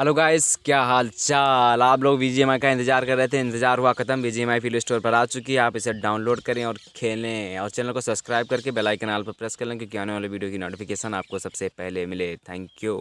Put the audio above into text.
Hello guys क्या हाल चाल? आप लोग वी का इंतज़ार कर रहे थे, इंतज़ार हुआ ख़त्म वी जी प्ले स्टोर पर आ चुकी है, आप इसे डाउनलोड करें और खेलें और चैनल को सब्सक्राइब करके बेल आइकन आल पर प्रेस कर लें, क्योंकि आने वाले वीडियो की नोटिफिकेशन आपको सबसे पहले मिले। Thank you